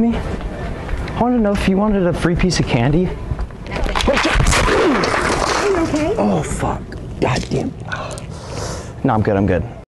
me? I wanted to know if you wanted a free piece of candy. Okay? Oh fuck. God damn. No, I'm good, I'm good.